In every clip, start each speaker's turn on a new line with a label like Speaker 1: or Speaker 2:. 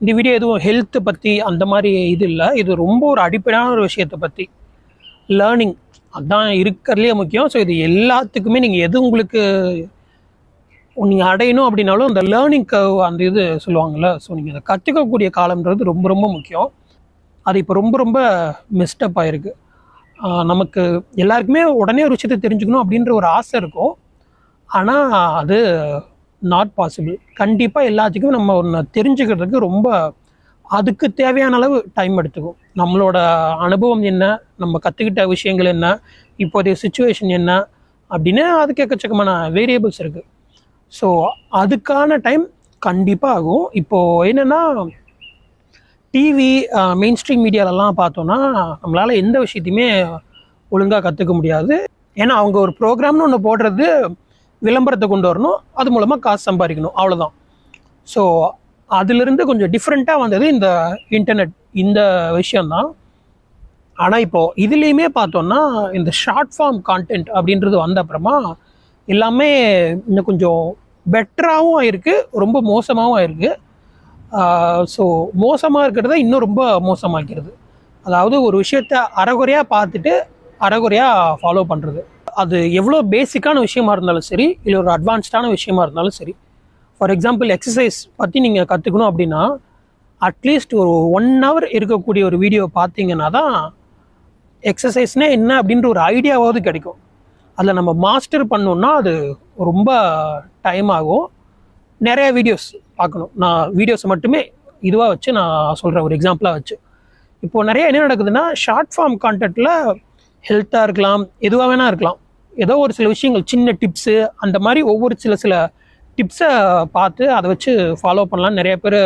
Speaker 1: இந்த வீடியோ எதுவும் ஹெல்த்தை பற்றி அந்த மாதிரி இது இல்லை. இது ரொம்ப ஒரு அடிப்படையான ஒரு விஷயத்தை பற்றி லேர்னிங் அதுதான் இருக்கிறதுலே முக்கியம். ஸோ இது எல்லாத்துக்குமே நீங்கள் எது உங்களுக்கு நீங்கள் அடையணும் அப்படின்னாலும் அந்த லேர்னிங் கர்வ் அந்த இது சொல்லுவாங்கள்ல ஸோ நீங்கள் அதை கற்றுக்கக்கூடிய காலம்ன்றது ரொம்ப ரொம்ப முக்கியம். அது இப்போ ரொம்ப ரொம்ப மிஸ்டப் ஆகிருக்கு நமக்கு எல்லாருக்குமே உடனே ஒரு விஷயத்தை தெரிஞ்சுக்கணும் அப்படின்ற ஒரு ஆசை இருக்கும். ஆனால் அது நாட் பாசிபிள் கண்டிப்பாக எல்லாத்துக்கும் நம்ம ஒன்று தெரிஞ்சுக்கிறதுக்கு ரொம்ப அதுக்கு தேவையான அளவு டைம் எடுத்துக்கும். நம்மளோட அனுபவம் என்ன? நம்ம கற்றுக்கிட்ட விஷயங்கள் என்ன? இப்போதைய சுச்சுவேஷன் என்ன? அப்படின்னு அதுக்கு எக்கச்சக்கமான வேரியபிள்ஸ் இருக்குது ஸோ அதுக்கான டைம் கண்டிப்பாக ஆகும். இப்போது என்னென்னா டிவி மெயின் ஸ்ட்ரீம் மீடியாலலாம் பார்த்தோன்னா நம்மளால் எந்த விஷயத்தையுமே ஒழுங்காக கற்றுக்க முடியாது. ஏன்னா அவங்க ஒரு ப்ரோக்ராம்னு ஒன்று போடுறது விளம்பரத்தை கொண்டு வரணும். அது மூலமாக காசு சம்பாதிக்கணும். அவ்வளோதான் ஸோ அதிலிருந்து கொஞ்சம் டிஃப்ரெண்ட்டாக வந்தது இந்த இன்டர்நெட் இந்த விஷயந்தான் ஆனால் இப்போது இதுலேயுமே பார்த்தோன்னா இந்த ஷார்ட் ஃபார்ம் கான்டென்ட் அப்படின்றது வந்த அப்புறமா எல்லாமே இன்னும் கொஞ்சம் பெட்டராகவும் ஆயிருக்கு. ரொம்ப மோசமாகவும் ஆயிருக்கு. ஸோ மோசமாக இருக்கிறத இன்னும் ரொம்ப மோசமாக்கிறது. அதாவது ஒரு விஷயத்த அறகுறையாக பார்த்துட்டு அறகுறையாக ஃபாலோ பண்ணுறது அது எவ்வளோ பேசிக்கான விஷயமா இருந்தாலும் சரி இல்லை ஒரு அட்வான்ஸ்டான விஷயமா இருந்தாலும் சரி ஃபார் எக்ஸாம்பிள் எக்ஸசைஸ் பற்றி நீங்கள் கற்றுக்கணும் அப்படின்னா அட்லீஸ்ட் ஒரு ஒன் ஹவர் இருக்கக்கூடிய ஒரு வீடியோ பார்த்தீங்கன்னா தான் எக்ஸசைஸ்னால் என்ன அப்படின்ற ஒரு ஐடியாவாவது கிடைக்கும். அதில் நம்ம மாஸ்டர் பண்ணோன்னா அது ரொம்ப டைம் ஆகும். நிறைய வீடியோஸ் பார்க்கணும் நான் வீடியோஸை மட்டுமே இதுவாக வச்சு நான் சொல்கிறேன் ஒரு எக்ஸாம்பிளாக வச்சு. இப்போது நிறைய என்ன நடக்குதுன்னா ஷார்ட் ஃபார்ம் கான்டென்ட்டில் ஹெல்த்தாக இருக்கலாம் எதுவாக வேணால் இருக்கலாம். ஏதோ ஒரு சில விஷயங்கள் சின்ன டிப்ஸு அந்த மாதிரி ஒவ்வொரு சில சில டிப்ஸை பார்த்து அதை வச்சு ஃபாலோ பண்ணலாம் நிறைய பேர்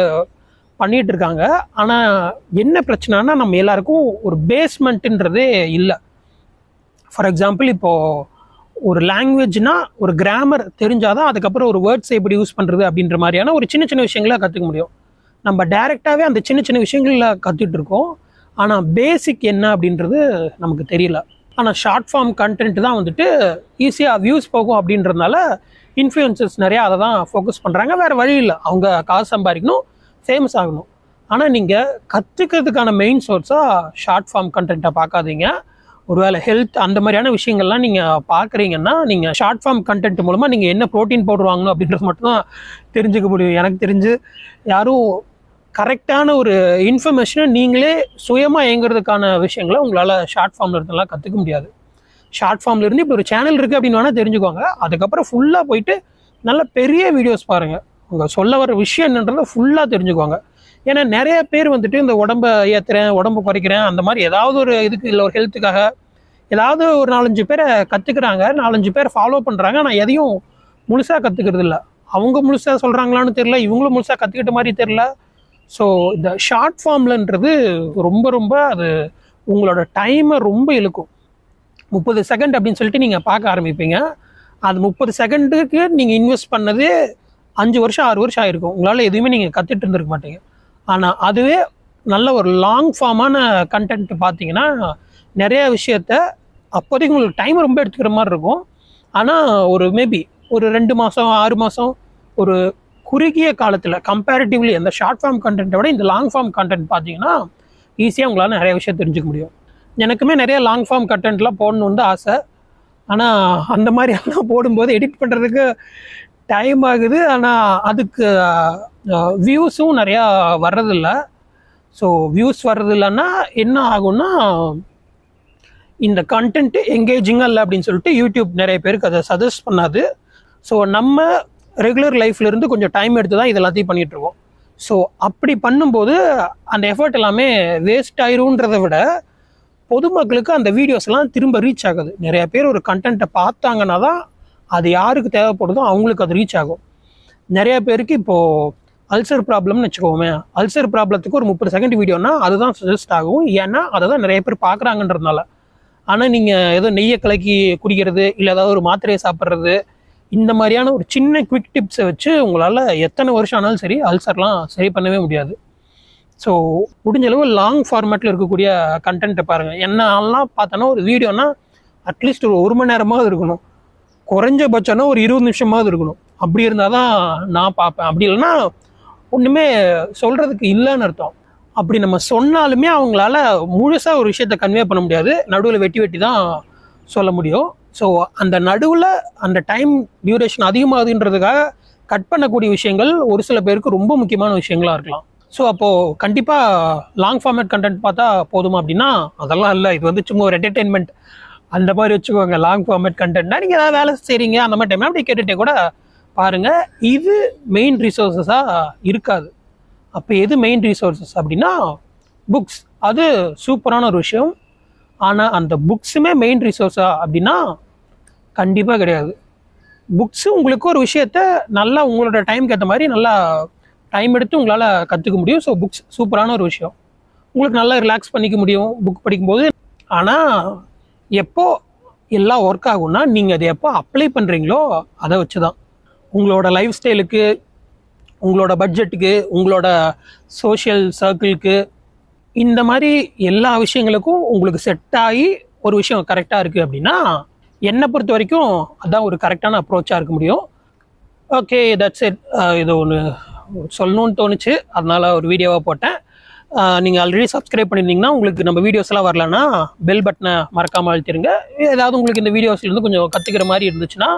Speaker 1: பண்ணிகிட்டு இருக்காங்க. ஆனால் என்ன பிரச்சனைனா நம்ம எல்லாருக்கும் ஒரு பேஸ்மெண்ட்டுன்றதே இல்லை. ஃபார் எக்ஸாம்பிள் இப்போது ஒரு லாங்குவேஜ்னா ஒரு கிராமர் தெரிஞ்சாதான் அதுக்கப்புறம் ஒரு வேர்ட்ஸ் எப்படி யூஸ் பண்ணுறது அப்படின்ற மாதிரியான ஒரு சின்ன சின்ன விஷயங்களை கற்றுக்க முடியும். நம்ம டைரெக்டாகவே அந்த சின்ன சின்ன விஷயங்களில் கற்றுட்டு இருக்கோம். ஆனால் பேசிக் என்ன அப்படின்றது நமக்கு தெரியல. ஆனால் ஷார்ட் ஃபார்ம் கண்டென்ட் தான் வந்துட்டு ஈஸியாக வியூஸ் போகும் அப்படின்றதுனால இன்ஃப்ளூயன்சர்ஸ் நிறையா அதை தான் ஃபோக்கஸ் பண்ணுறாங்க வேறு வழி இல்லை. அவங்க காசு சம்பாதிக்கணும் ஃபேமஸ் ஆகணும். ஆனால் நீங்கள் கற்றுக்கிறதுக்கான மெயின் சோர்ஸாக ஷார்ட் ஃபார்ம் கண்டென்ட்டை பார்க்காதீங்க. ஒருவேளை ஹெல்த் அந்த மாதிரியான விஷயங்கள்லாம் நீங்கள் பார்க்குறீங்கன்னா நீங்கள் ஷார்ட் ஃபார்ம் கண்டென்ட் மூலமாக நீங்கள் என்ன ப்ரோட்டீன் பவுடர் வாங்கணும் அப்படின்றது மட்டும்தான் தெரிஞ்சுக்க முடியும். எனக்கு தெரிஞ்சு யாரும் கரெக்டான ஒரு இன்ஃபர்மேஷனை நீங்களே சுயமாக இயங்குறதுக்கான விஷயங்களை உங்களால் ஷார்ட் ஃபார்மில் இருந்தெல்லாம் கற்றுக்க முடியாது. ஷார்ட் ஃபார்மில் இருந்து இப்போ ஒரு சேனல் இருக்குது அப்படின்னு வேணால் தெரிஞ்சுக்கோங்க. அதுக்கப்புறம் ஃபுல்லாக போயிட்டு நல்ல பெரிய வீடியோஸ் பாருங்கள் உங்கள் சொல்ல வர விஷயம் என்னன்றதை ஃபுல்லாக தெரிஞ்சுக்கோங்க. ஏன்னா நிறைய பேர் வந்துட்டு இந்த உடம்பை ஏற்றுறேன் உடம்பு குறைக்கிறேன் அந்த மாதிரி ஏதாவது ஒரு இதுக்கு இல்லை ஒரு ஹெல்த்துக்காக ஏதாவது ஒரு நாலஞ்சு பேரை கற்றுக்குறாங்க நாலஞ்சு பேர் ஃபாலோ பண்ணுறாங்க ஆனால் எதையும் முழுசாக கற்றுக்கிறது இல்லை அவங்க முழுசாக சொல்கிறாங்களான்னு தெரில இவங்களும் முழுசாக கற்றுக்கிட்ட மாதிரி தெரில ஸோ இந்த ஷார்ட் ஃபார்ம்லன்றது ரொம்ப ரொம்ப அது உங்களோட டைமை ரொம்ப இழுக்கும். முப்பது செகண்ட் அப்படின்னு சொல்லிட்டு நீங்கள் பார்க்க ஆரம்பிப்பீங்க. அது முப்பது செகண்டுக்கு நீங்கள் இன்வெஸ்ட் பண்ணது அஞ்சு வருஷம் ஆறு வருஷம் ஆகிருக்கும் உங்களால் எதுவுமே நீங்கள் கற்றுட்டு இருந்திருக்க மாட்டீங்க. ஆனால் அதுவே நல்ல ஒரு லாங் ஃபார்மான கண்டென்ட் பார்த்தீங்கன்னா நிறைய விஷயத்த அப்போதைக்கு உங்களுக்கு டைம் ரொம்ப எடுத்துக்கிற மாதிரி இருக்கும். ஆனால் ஒரு மேபி ஒரு ரெண்டு மாதம் ஆறு மாதம் ஒரு குறுகிய காலத்தில் கம்பேரிட்டிவ்லி அந்த ஷார்ட் ஃபார்ம் கண்டென்ட்டை விட இந்த லாங் ஃபார்ம் கண்டென்ட் பார்த்தீங்கன்னா ஈஸியாக உங்களால் நிறைய விஷயம் தெரிஞ்சுக்க முடியும். எனக்குமே நிறைய லாங் ஃபார்ம் கண்டென்ட்லாம் போடணுன்னு தான் ஆசை. ஆனால் அந்த மாதிரி எல்லாம் போடும்போது எடிட் பண்ணுறதுக்கு டைம் ஆகுது. ஆனால் அதுக்கு வியூஸும் நிறையா வர்றதில்ல. ஸோ வியூஸ் வர்றதில்லைன்னா என்ன ஆகும்னா இந்த கண்டென்ட் எங்கேஜிங்காக இல்லை அப்படின்னு சொல்லிட்டு யூடியூப் நிறைய பேருக்கு அதை சஜஸ்ட் பண்ணாது. ஸோ நம்ம ரெகுலர் லைஃப்லேருந்து கொஞ்சம் டைம் எடுத்து தான் இது எல்லாத்தையும் பண்ணிட்டு இருக்கோம் ஸோ அப்படி பண்ணும்போது அந்த எஃபர்ட் எல்லாமே வேஸ்ட் ஆயிருன்றதை விட பொதுமக்களுக்கு அந்த வீடியோஸ்லாம் திரும்ப ரீச் ஆகுது. நிறைய பேர் ஒரு கண்டென்ட்டை பார்த்தாங்கன்னா தான் அது யாருக்கு தேவைப்படுதோ அவங்களுக்கு அது ரீச் ஆகும். நிறைய பேருக்கு இப்போது அல்சர் ப்ராப்ளம்னு வச்சுக்கோமே அல்சர் ப்ராப்ளத்துக்கு ஒரு முப்பது செகண்ட் வீடியோனா அதுதான் சஜஸ்ட் ஆகும். ஏன்னா அதை தான் நிறைய பேர் பார்க்குறாங்கன்றதுனால. ஆனால் நீங்கள் ஏதோ நெய்யை கலக்கி குடிக்கிறது இல்லை ஏதாவது ஒரு மாத்திரையை சாப்பிட்றது இந்த மாதிரியான ஒரு சின்ன குவிக் டிப்ஸை வச்சு உங்களால் எத்தனை வருஷம் ஆனாலும் சரி அல்சர்லாம் சரி பண்ணவே முடியாது. ஸோ முடிஞ்சளவு லாங் ஃபார்மேட்டில் இருக்கக்கூடிய கண்டென்ட்டை பாருங்கள் என்னெல்லாம் பார்த்தோன்னா ஒரு வீடியோனா அட்லீஸ்ட் ஒரு ஒரு மணி நேரமாவது இருக்கணும். குறைஞ்சபட்சம்னா ஒரு இருபது நிமிஷமாவது இருக்கணும். அப்படி இருந்தால் தான் நான் பார்ப்பேன். அப்படி இல்லைன்னா ஒன்றுமே சொல்கிறதுக்கு இல்லைன்னு அர்த்தம். அப்படி நம்ம சொன்னாலுமே அவங்களால முழுசாக ஒரு விஷயத்த கன்வே பண்ண முடியாது. நடுவில் வெட்டி வெட்டி தான் சொல்ல முடியும். ஸோ அந்த நடுவில் அந்த டைம் டியூரேஷன் அதிகமாகுதுன்றதுக்காக கட் பண்ணக்கூடிய விஷயங்கள் ஒரு சில பேருக்கு ரொம்ப முக்கியமான விஷயங்களா இருக்கலாம். ஸோ அப்போது கண்டிப்பாக லாங் ஃபார்மேட் கண்டென்ட் பார்த்தா போதுமா அப்படின்னா அதெல்லாம் இல்லை. இது வந்து சும்மா ஒரு என்டர்டெயின்மெண்ட் அந்த மாதிரி வச்சுக்கோங்க. லாங் ஃபார்மேட் கண்டென்ட்னா நீங்கள் ஏதாவது வேலை செய்கிறீங்க அந்த மாதிரி டைம் அப்படி கேட்டுகிட்டே கூட பாருங்கள் இது மெயின் ரிசோர்ஸஸாக இருக்காது. அப்போ எது மெயின் ரிசோர்ஸஸ் அப்படின்னா புக்ஸ் அது சூப்பரான ஒரு விஷயம். ஆனால் அந்த புக்ஸுமே மெயின் ரிசோர்ஸா அப்படின்னா கண்டிப்பாக கிடையாது. புக்ஸு உங்களுக்கு ஒரு விஷயத்த நல்லா உங்களோட டைம்க்கு ஏற்ற மாதிரி நல்லா டைம் எடுத்து உங்களால் கற்றுக்க முடியும். ஸோ புக்ஸ் சூப்பரான ஒரு விஷயம். உங்களுக்கு நல்லா ரிலாக்ஸ் பண்ணிக்க முடியும் புக் படிக்கும்போது. ஆனால் எப்போ எல்லாம் ஒர்க் ஆகும்னா நீங்கள் அதை எப்போ அப்ளை பண்ணுறீங்களோ அதை வச்சு தான் உங்களோட லைஃப் ஸ்டைலுக்கு உங்களோட பட்ஜெட்டுக்கு உங்களோட சோஷியல் சர்க்கிளுக்கு இந்த மாதிரி எல்லா விஷயங்களுக்கும் உங்களுக்கு செட் ஆகி ஒரு விஷயம் கரெக்டாக இருக்குது அப்படின்னா என்னை பொறுத்த வரைக்கும் அதான் ஒரு கரெக்டான அப்ரோச்சாக இருக்க முடியும். ஓகே தட்ஸ் இட் இது ஒன்று சொல்லணும்னு தோணுச்சு. அதனால் ஒரு வீடியோவாக போட்டேன். நீங்கள் ஆல்ரெடி சப்ஸ்கிரைப் பண்ணியிருந்தீங்கன்னா உங்களுக்கு நம்ம வீடியோஸ் எல்லாம் வரலன்னா பெல் பட்டனை மறக்காமல் அழுத்திருங்க. ஏதாவது உங்களுக்கு இந்த வீடியோஸ்லேருந்து கொஞ்சம் கற்றுக்கிற மாதிரி இருந்துச்சுன்னா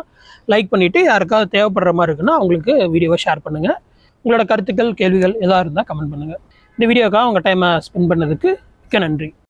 Speaker 1: லைக் பண்ணிவிட்டு யாருக்காவது தேவைப்படுற மாதிரி இருக்குன்னா அவங்களுக்கு வீடியோவை ஷேர் பண்ணுங்கள் உங்களோட கருத்துக்கள் கேள்விகள் எதாக இருந்தால் கமெண்ட் பண்ணுங்கள் இந்த வீடியோக்காக உங்கள் டைமை ஸ்பெண்ட் பண்ணதுக்கு மிக்க நன்றி.